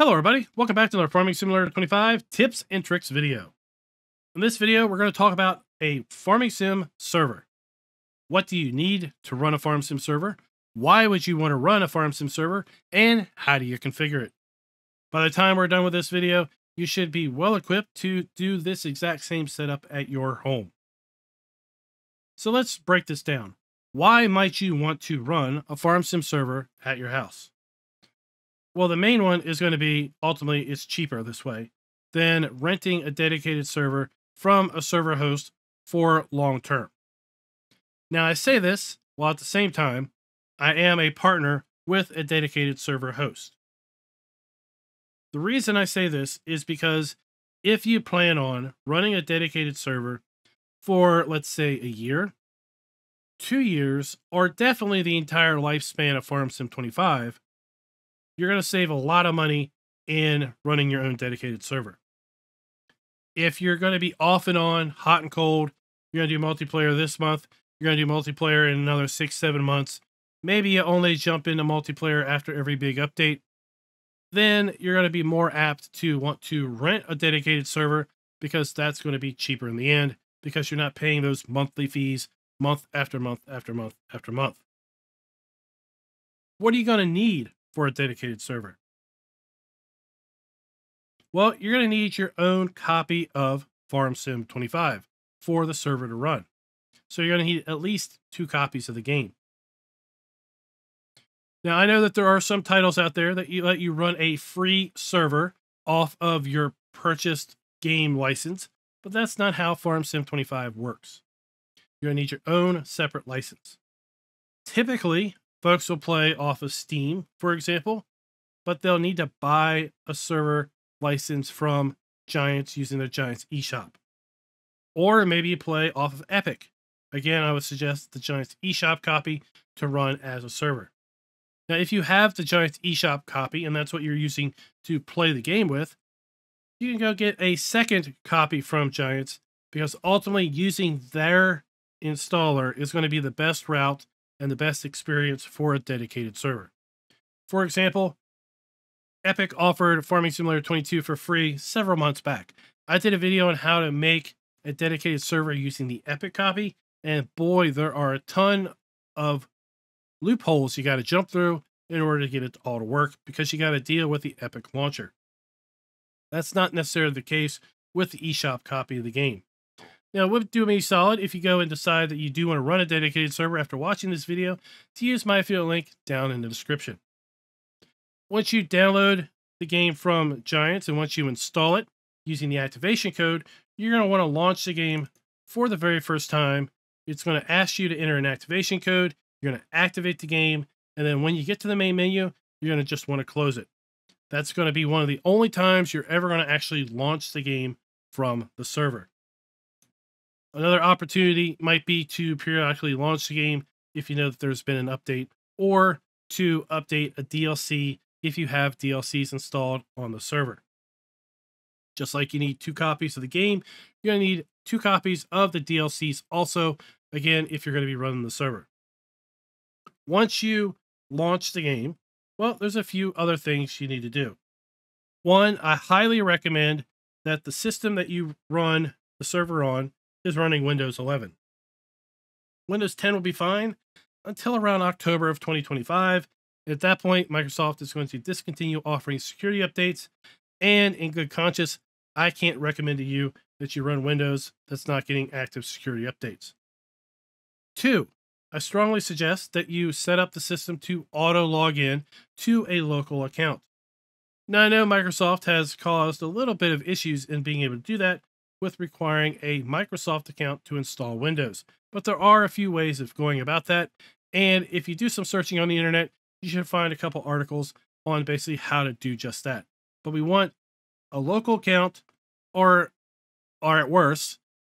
Hello everybody, welcome back to another Farming Simulator 25 tips and tricks video. In this video, we're going to talk about a Farming Sim server. What do you need to run a Farm Sim server? Why would you want to run a Farm Sim server? And how do you configure it? By the time we're done with this video, you should be well equipped to do this exact same setup at your home. So let's break this down. Why might you want to run a Farm Sim server at your house? Well, the main one is going to be ultimately it's cheaper this way than renting a dedicated server from a server host for long term. Now, I say this while at the same time, I am a partner with a dedicated server host. The reason I say this is because if you plan on running a dedicated server for, let's say, a year, two years, or definitely the entire lifespan of FarmSim 25, you're going to save a lot of money in running your own dedicated server. If you're going to be off and on, hot and cold, you're going to do multiplayer this month, you're going to do multiplayer in another six, seven months, maybe you only jump into multiplayer after every big update, then you're going to be more apt to want to rent a dedicated server because that's going to be cheaper in the end because you're not paying those monthly fees month after month after month after month. What are you going to need for a dedicated server? Well, you're going to need your own copy of Farm Sim 25 for the server to run. So you're going to need at least two copies of the game. Now, I know that there are some titles out there that you let you run a free server off of your purchased game license, but that's not how Farm Sim 25 works. You're going to need your own separate license. Typically, folks will play off of Steam, for example, but they'll need to buy a server license from Giants using the Giants eShop. Or maybe play off of Epic. Again, I would suggest the Giants eShop copy to run as a server. Now, if you have the Giants eShop copy and that's what you're using to play the game with, you can go get a second copy from Giants because ultimately using their installer is going to be the best route and the best experience for a dedicated server. For example, Epic offered Farming Simulator 22 for free several months back. I did a video on how to make a dedicated server using the Epic copy, and boy, there are a ton of loopholes you got to jump through in order to get it all to work because you got to deal with the Epic launcher. That's not necessarily the case with the eShop copy of the game. Now, it would do me solid if you go and decide that you do want to run a dedicated server after watching this video to use my affiliate link down in the description. Once you download the game from Giants and once you install it using the activation code, you're going to want to launch the game for the very first time. It's going to ask you to enter an activation code. You're going to activate the game. And then when you get to the main menu, you're going to just want to close it. That's going to be one of the only times you're ever going to actually launch the game from the server. Another opportunity might be to periodically launch the game if you know that there's been an update, or to update a DLC if you have DLCs installed on the server. Just like you need two copies of the game, you're going to need two copies of the DLCs also, again, if you're going to be running the server. Once you launch the game, well, there's a few other things you need to do. One, I highly recommend that the system that you run the server on is running Windows 11. Windows 10 will be fine until around October of 2025. At that point, Microsoft is going to discontinue offering security updates. And in good conscience, I can't recommend to you that you run Windows that's not getting active security updates. Two, I strongly suggest that you set up the system to auto log in to a local account. Now, I know Microsoft has caused a little bit of issues in being able to do that with requiring a Microsoft account to install Windows, but there are a few ways of going about that. And if you do some searching on the internet, you should find a couple articles on basically how to do just that. But we want a local account or, or at worst,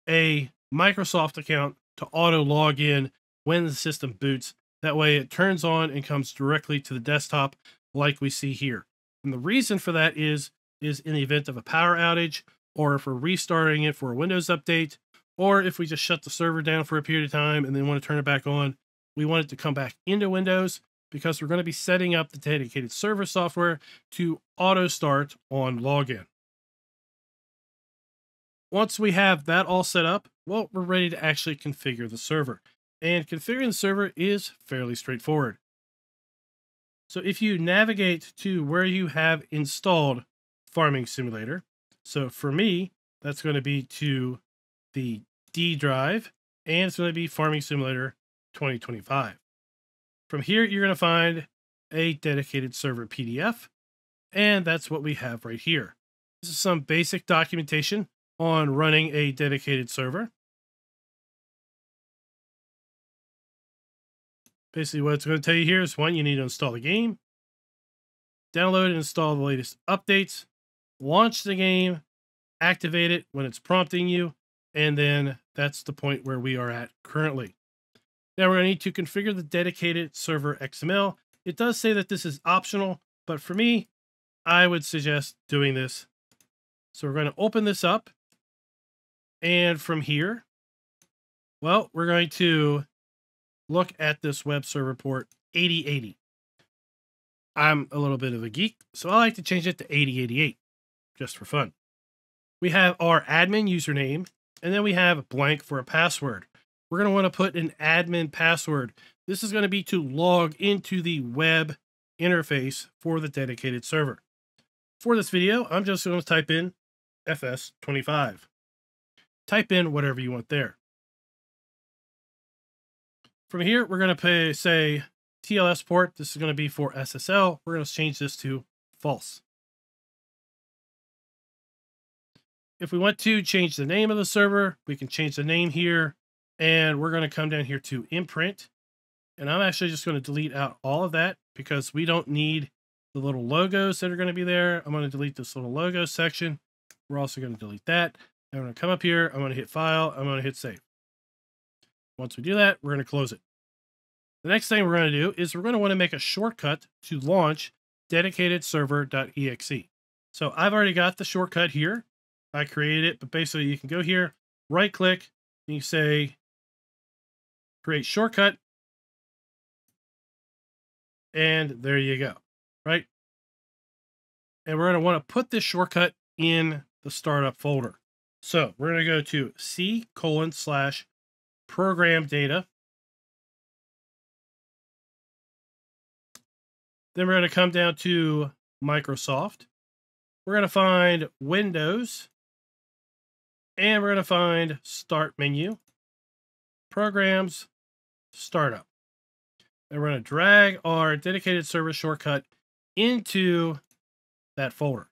a Microsoft account to auto log in when the system boots. That way it turns on and comes directly to the desktop like we see here. And the reason for that is, is in the event of a power outage or if we're restarting it for a Windows update, or if we just shut the server down for a period of time and then want to turn it back on, we want it to come back into Windows because we're going to be setting up the dedicated server software to auto start on login. Once we have that all set up, well, we're ready to actually configure the server. And configuring the server is fairly straightforward. So if you navigate to where you have installed Farming Simulator, so for me, that's going to be to the D drive, and it's going to be Farming Simulator 2025. From here, you're going to find a dedicated server PDF, and that's what we have right here. This is some basic documentation on running a dedicated server. Basically, what it's going to tell you here is one, you need to install the game, download and install the latest updates, launch the game, activate it when it's prompting you, and then that's the point where we are at currently. Now we're going to need to configure the dedicated server XML. It does say that this is optional, but for me, I would suggest doing this. So we're going to open this up. And from here, well, we're going to look at this web server port 8080. I'm a little bit of a geek, so I like to change it to 8088 just for fun. We have our admin username, and then we have blank for a password. We're going to want to put an admin password. This is going to be to log into the web interface for the dedicated server. For this video, I'm just going to type in FS25. Type in whatever you want there. From here, we're going to pay, say TLS port. This is going to be for SSL. We're going to change this to false. If we want to change the name of the server, we can change the name here. And we're going to come down here to imprint. And I'm actually just going to delete out all of that because we don't need the little logos that are going to be there. I'm going to delete this little logo section. We're also going to delete that. I'm going to come up here. I'm going to hit file. I'm going to hit save. Once we do that, we're going to close it. The next thing we're going to do is we're going to want to make a shortcut to launch dedicated server.exe. So I've already got the shortcut here. I created it, but basically you can go here, right click, and you say create shortcut. And there you go, right? And we're going to want to put this shortcut in the startup folder. So we're going to go to C colon slash program data. Then we're going to come down to Microsoft. We're going to find Windows. And we're going to find Start Menu, Programs, Startup. And we're going to drag our dedicated service shortcut into that folder.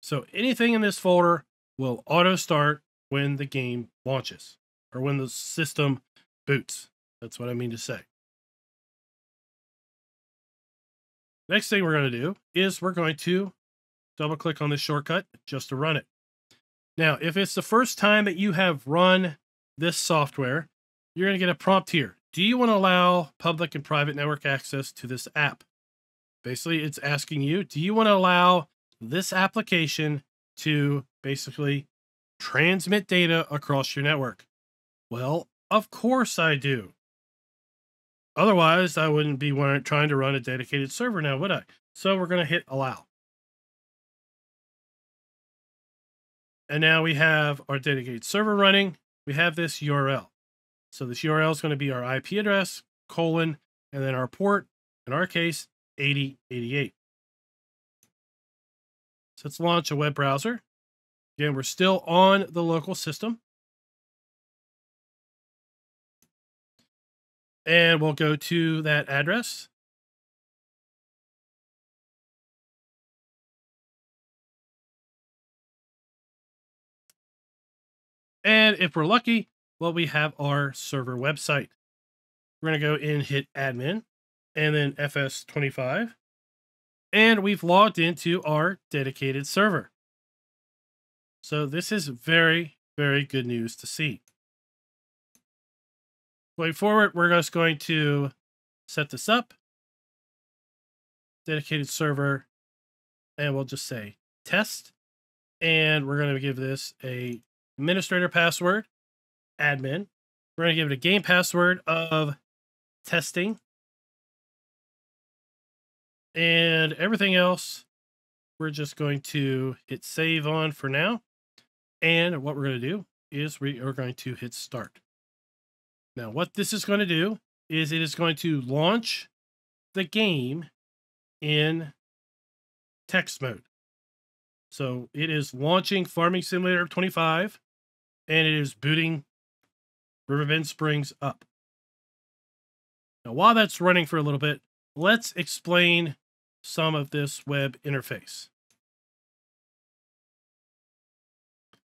So anything in this folder will auto start when the game launches or when the system boots. That's what I mean to say. Next thing we're going to do is we're going to double click on this shortcut just to run it. Now, if it's the first time that you have run this software, you're going to get a prompt here. Do you want to allow public and private network access to this app? Basically, it's asking you, do you want to allow this application to basically transmit data across your network? Well, of course I do. Otherwise, I wouldn't be trying to run a dedicated server now, would I? So we're going to hit allow. And now we have our dedicated server running. We have this URL. So this URL is going to be our IP address, colon, and then our port, in our case, 8088. So let's launch a web browser. Again, we're still on the local system. And we'll go to that address. And if we're lucky, well, we have our server website. We're going to go in, hit admin and then FS25. And we've logged into our dedicated server. So this is very, very good news to see. Going forward, we're just going to set this up. Dedicated server. And we'll just say test. And we're going to give this a administrator password, admin. We're going to give it a game password of testing. And everything else, we're just going to hit save on for now. And what we're going to do is we are going to hit start. Now, what this is going to do is it is going to launch the game in text mode. So it is launching Farming Simulator 25 and it is booting Riverbend Springs up. Now, while that's running for a little bit, let's explain some of this web interface.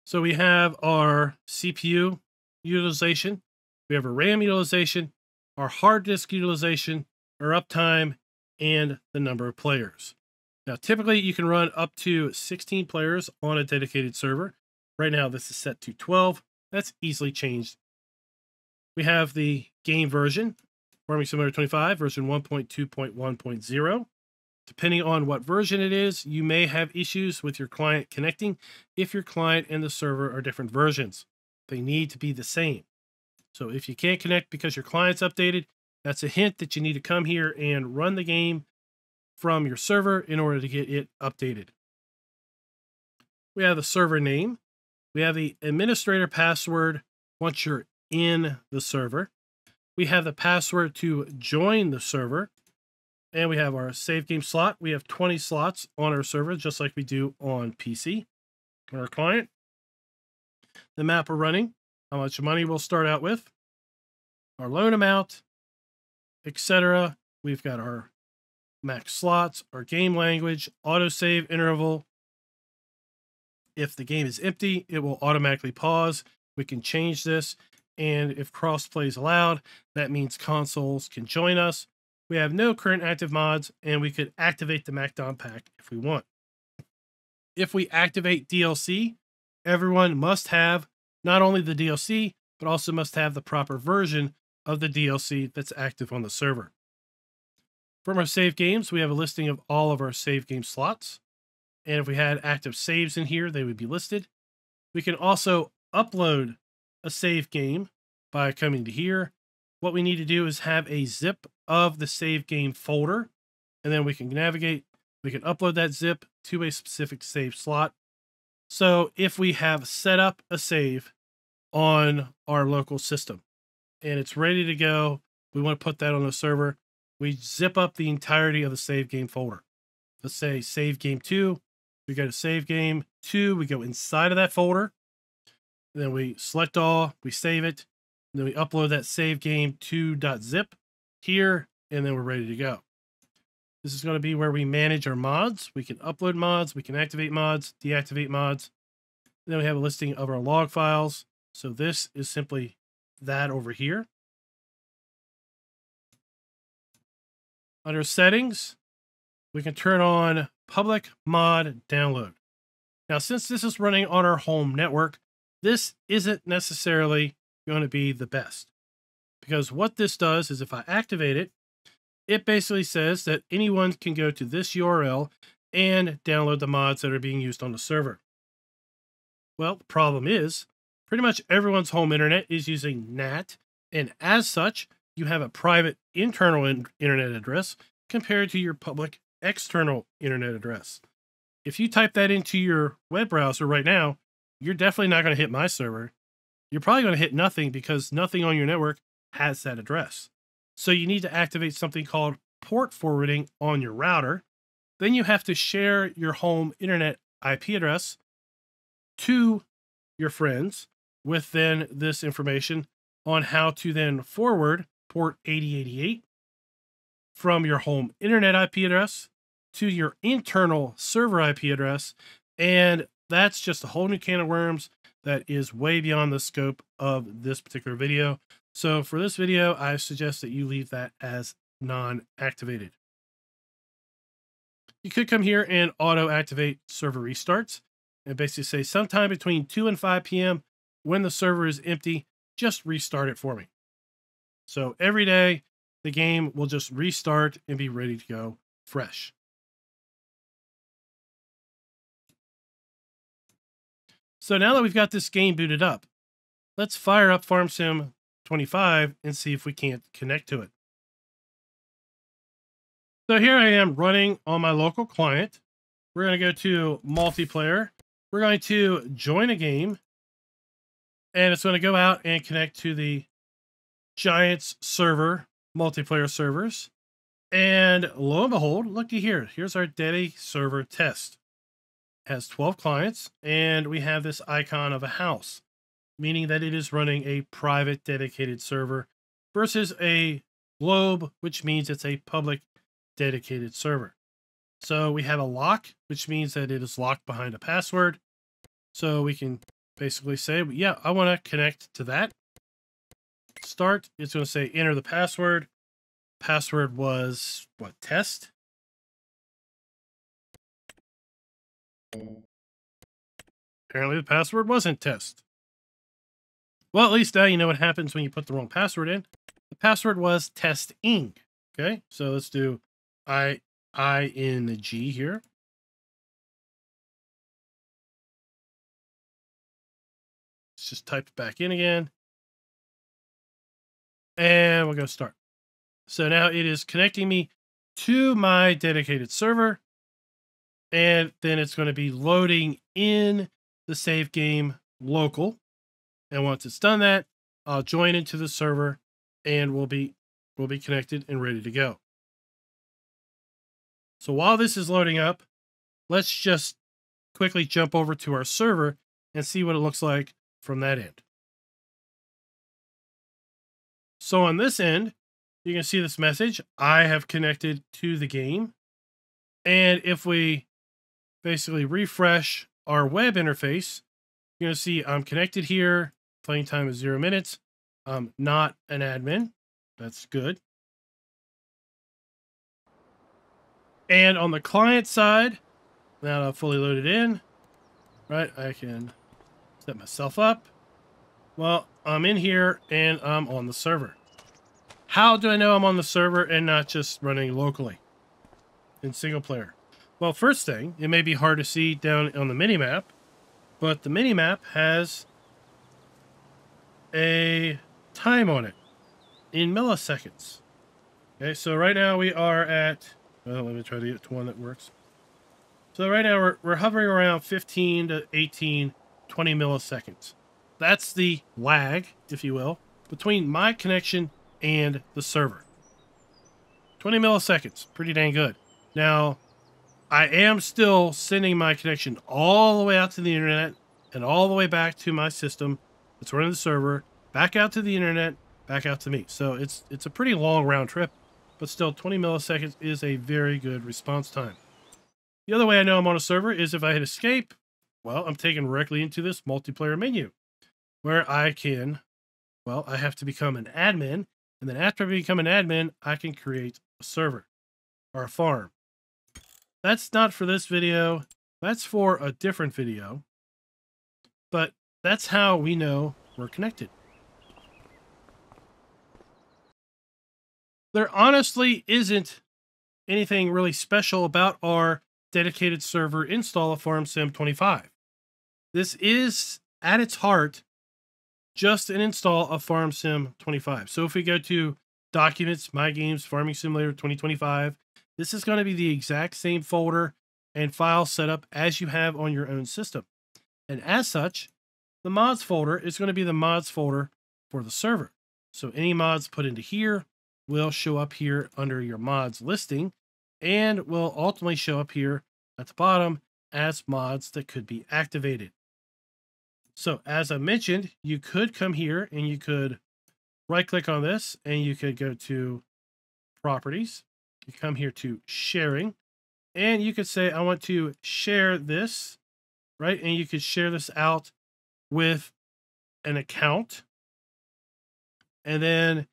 So we have our CPU utilization, we have our RAM utilization, our hard disk utilization, our uptime, and the number of players. Now, typically you can run up to 16 players on a dedicated server. Right now, this is set to 12. That's easily changed. We have the game version, Farming Simulator 25, version 1.2.1.0. Depending on what version it is, you may have issues with your client connecting if your client and the server are different versions. They need to be the same. So if you can't connect because your client's updated, that's a hint that you need to come here and run the game from your server in order to get it updated. We have the server name. We have the administrator password once you're in the server. We have the password to join the server. And we have our save game slot. We have 20 slots on our server, just like we do on PC on our client. The map we're running, how much money we'll start out with, our loan amount, etc. We've got our max slots, our game language, autosave interval. If the game is empty, it will automatically pause. We can change this. And if crossplay is allowed, that means consoles can join us. We have no current active mods, and we could activate the MacDon pack if we want. If we activate DLC, everyone must have not only the DLC, but also must have the proper version of the DLC that's active on the server. From our save games, we have a listing of all of our save game slots. And if we had active saves in here, they would be listed. We can also upload a save game by coming to here. What we need to do is have a zip of the save game folder, and then we can navigate. We can upload that zip to a specific save slot. So if we have set up a save on our local system and it's ready to go, we want to put that on the server. We zip up the entirety of the save game folder. Let's say save game two. We go to save game two. We go inside of that folder. Then we select all. We save it. Then we upload that save game to.zip here, and then we're ready to go. This is going to be where we manage our mods. We can upload mods, we can activate mods, deactivate mods. And then we have a listing of our log files. So this is simply that over here. Under settings, we can turn on public mod download. Now, since this is running on our home network, this isn't necessarily going to be the best. Because what this does is if I activate it, it basically says that anyone can go to this URL and download the mods that are being used on the server. Well, the problem is pretty much everyone's home internet is using NAT, and as such, you have a private internal in internet address compared to your public external internet address. If you type that into your web browser right now, you're definitely not going to hit my server. You're probably going to hit nothing because nothing on your network has that address. So you need to activate something called port forwarding on your router. Then you have to share your home internet IP address to your friends with then this information on how to then forward port 8088 from your home internet IP address to your internal server IP address. And that's just a whole new can of worms that is way beyond the scope of this particular video. So for this video, I suggest that you leave that as non-activated. You could come here and auto activate server restarts and basically say sometime between 2 and 5 p.m. when the server is empty, just restart it for me. So every day the game will just restart and be ready to go fresh. So now that we've got this game booted up, let's fire up FarmSim 25 and see if we can't connect to it. So here I am running on my local client. We're going to go to multiplayer. We're going to join a game. And it's going to go out and connect to the Giants server, multiplayer servers. And lo and behold, looky here. Here's our Daddy server test. It has 12 clients, and we have this icon of a house, meaning that it is running a private dedicated server versus a globe, which means it's a public dedicated server. So we have a lock, which means that it is locked behind a password. So we can basically say, yeah, I want to connect to that. Start, it's going to say enter the password. Password was what, test? Apparently the password wasn't test. Well, at least now you know what happens when you put the wrong password in. The password was testing. Okay, so let's do I I in G here. Let's just type it back in again. And we'll go start. So now it is connecting me to my dedicated server. And then it's going to be loading in the save game local. And once it's done that, I'll join into the server and we'll be we'll be connected and ready to go. So while this is loading up, let's just quickly jump over to our server and see what it looks like from that end. So on this end, you can see this message. I have connected to the game. And if we basically refresh our web interface, you're going to see I'm connected here. Playing time is zero minutes. I'm not an admin. That's good. And on the client side, now I'm fully loaded in, right, I can set myself up. Well, I'm in here and I'm on the server. How do I know I'm on the server and not just running locally in single player? Well, first thing, it may be hard to see down on the mini map, but the mini map has a time on it in milliseconds. Okay, so right now we are at well, let me try to get to one that works. So right now we're, we're hovering around 15 to 18, 20 milliseconds. That's the lag, if you will, between my connection and the server. 20 milliseconds, pretty dang good. Now, I am still sending my connection all the way out to the internet and all the way back to my system that's running the server, back out to the internet, back out to me. So it's it's a pretty long round trip but still 20 milliseconds is a very good response time. The other way I know I'm on a server is if I hit escape, well, I'm taken directly into this multiplayer menu where I can, well, I have to become an admin. And then after I become an admin, I can create a server or a farm. That's not for this video. That's for a different video. But that's how we know we're connected. there honestly isn't anything really special about our dedicated server install of FarmSim 25. This is, at its heart, just an install of FarmSim 25. So if we go to Documents, My Games, Farming Simulator 2025, this is going to be the exact same folder and file setup as you have on your own system. And as such, the mods folder is going to be the mods folder for the server. So any mods put into here will show up here under your mods listing and will ultimately show up here at the bottom as mods that could be activated. So as I mentioned, you could come here and you could right click on this and you could go to properties. You come here to sharing and you could say, I want to share this, right? And you could share this out with an account. And then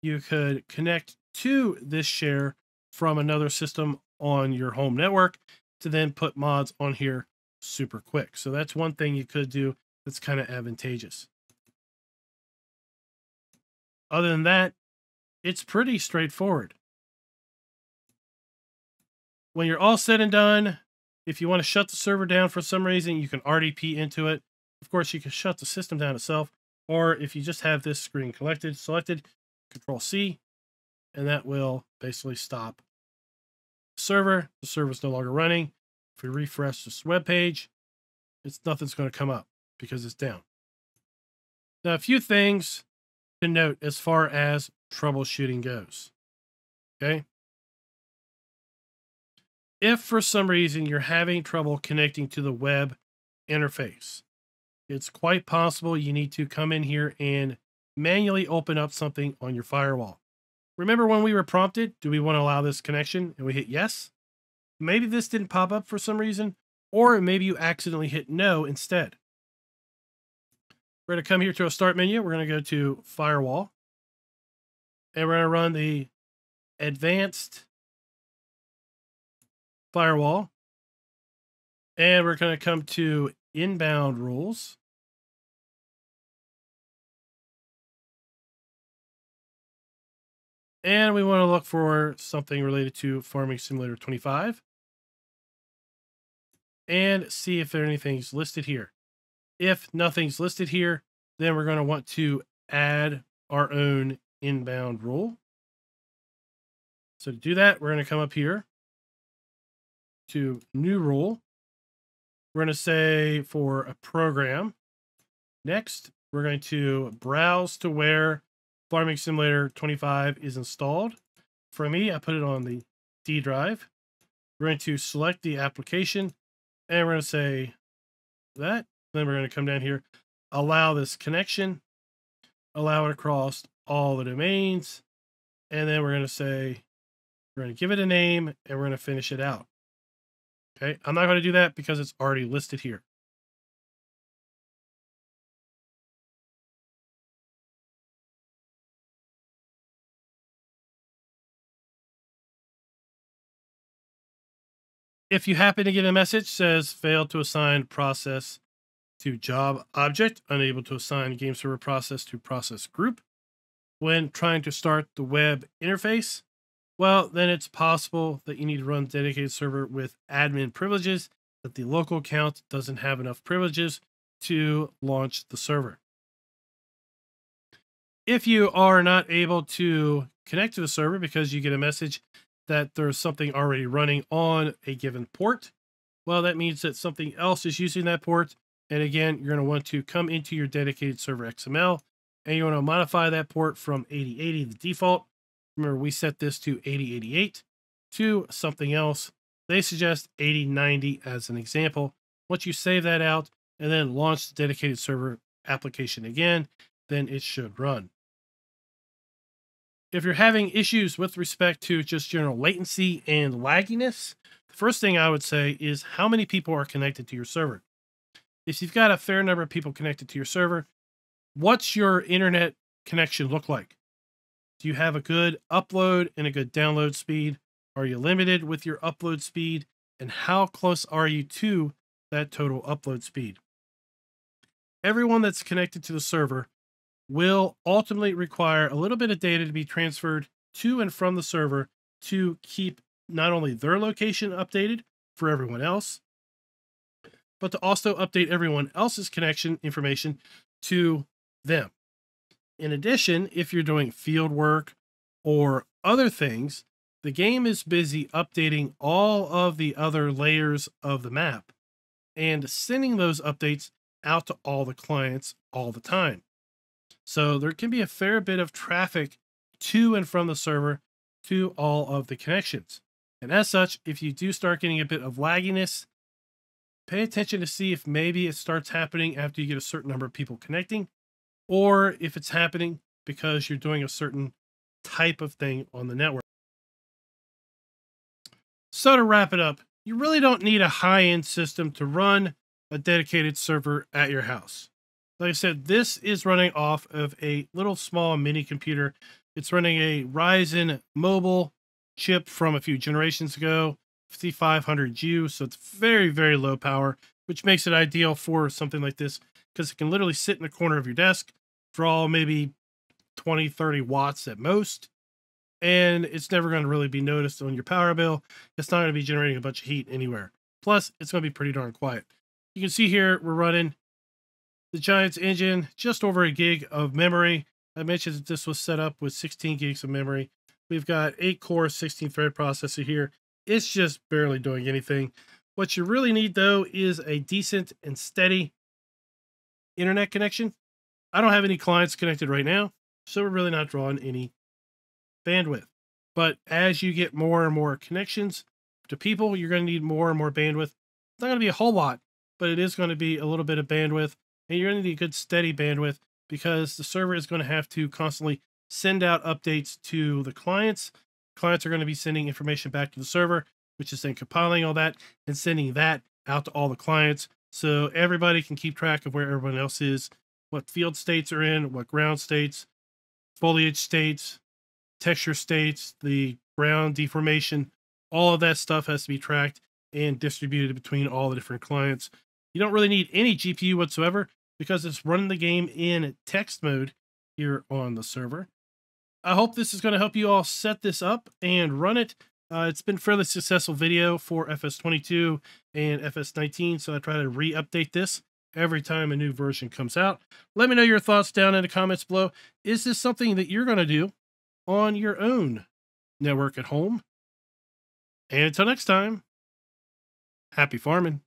you could connect to this share from another system on your home network to then put mods on here super quick. So that's one thing you could do that's kind of advantageous. Other than that, it's pretty straightforward. When you're all said and done, if you want to shut the server down for some reason, you can RDP into it. Of course, you can shut the system down itself, or if you just have this screen collected, selected, Control C, and that will basically stop the server, the server is no longer running. If we refresh this web page, it's nothing's going to come up because it's down. Now, a few things to note as far as troubleshooting goes. Okay. If for some reason you're having trouble connecting to the web interface, it's quite possible you need to come in here and manually open up something on your firewall. Remember when we were prompted, do we want to allow this connection? And we hit yes. Maybe this didn't pop up for some reason, or maybe you accidentally hit no instead. We're going to come here to a start menu. We're going to go to firewall and we're going to run the advanced firewall. And we're going to come to inbound rules. And we want to look for something related to Farming Simulator 25 and see if there anything's listed here. If nothing's listed here, then we're going to want to add our own inbound rule. So to do that, we're going to come up here to new rule. We're going to say for a program. Next, we're going to browse to where Farming Simulator 25 is installed. For me, I put it on the D drive. We're going to select the application and we're going to say that. Then we're going to come down here, allow this connection, allow it across all the domains. And then we're going to say, we're going to give it a name and we're going to finish it out. Okay. I'm not going to do that because it's already listed here. If you happen to get a message says failed to assign process to job object, unable to assign game server process to process group when trying to start the web interface, well, then it's possible that you need to run dedicated server with admin privileges that the local account doesn't have enough privileges to launch the server. If you are not able to connect to the server because you get a message that there's something already running on a given port. Well, that means that something else is using that port. And again, you're going to want to come into your dedicated server XML and you want to modify that port from 8080, the default. Remember, we set this to 8088 to something else. They suggest 8090 as an example. Once you save that out and then launch the dedicated server application again, then it should run if you're having issues with respect to just general latency and lagginess, the first thing I would say is how many people are connected to your server. If you've got a fair number of people connected to your server, what's your internet connection look like? Do you have a good upload and a good download speed? Are you limited with your upload speed? And how close are you to that total upload speed? Everyone that's connected to the server will ultimately require a little bit of data to be transferred to and from the server to keep not only their location updated for everyone else, but to also update everyone else's connection information to them. In addition, if you're doing field work or other things, the game is busy updating all of the other layers of the map and sending those updates out to all the clients all the time. So there can be a fair bit of traffic to and from the server to all of the connections. And as such, if you do start getting a bit of lagginess, pay attention to see if maybe it starts happening after you get a certain number of people connecting, or if it's happening because you're doing a certain type of thing on the network. So to wrap it up, you really don't need a high-end system to run a dedicated server at your house like I said, this is running off of a little small mini computer. It's running a Ryzen mobile chip from a few generations ago, 5500U. So it's very, very low power, which makes it ideal for something like this because it can literally sit in the corner of your desk, draw maybe 20, 30 watts at most. And it's never going to really be noticed on your power bill. It's not going to be generating a bunch of heat anywhere. Plus, it's going to be pretty darn quiet. You can see here we're running the Giants engine, just over a gig of memory. I mentioned that this was set up with 16 gigs of memory. We've got 8 core, 16 thread processor here. It's just barely doing anything. What you really need though is a decent and steady internet connection. I don't have any clients connected right now, so we're really not drawing any bandwidth. But as you get more and more connections to people, you're going to need more and more bandwidth. It's not going to be a whole lot, but it is going to be a little bit of bandwidth. And you're going to need good steady bandwidth because the server is going to have to constantly send out updates to the clients. Clients are going to be sending information back to the server, which is then compiling all that and sending that out to all the clients. So everybody can keep track of where everyone else is, what field states are in, what ground states, foliage states, texture states, the ground deformation, all of that stuff has to be tracked and distributed between all the different clients. You don't really need any GPU whatsoever because it's running the game in text mode here on the server. I hope this is going to help you all set this up and run it. Uh, it's been fairly successful video for FS22 and FS19, so I try to re-update this every time a new version comes out. Let me know your thoughts down in the comments below. Is this something that you're going to do on your own network at home? And until next time, happy farming.